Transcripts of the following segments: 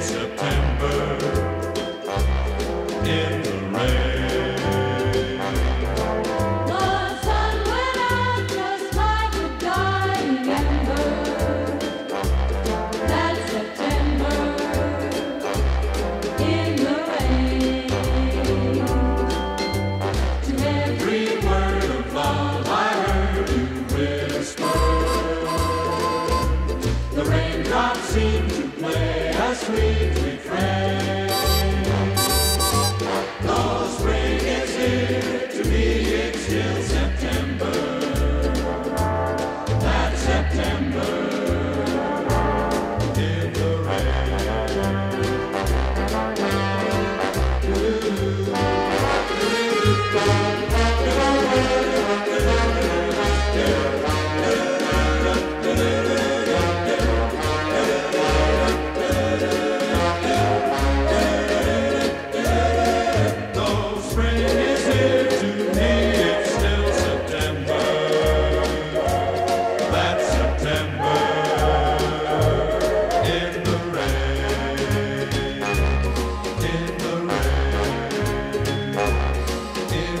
September. not seem to play a sweet refrain.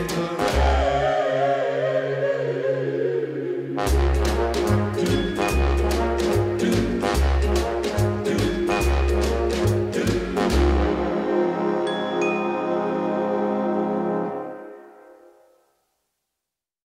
Silver.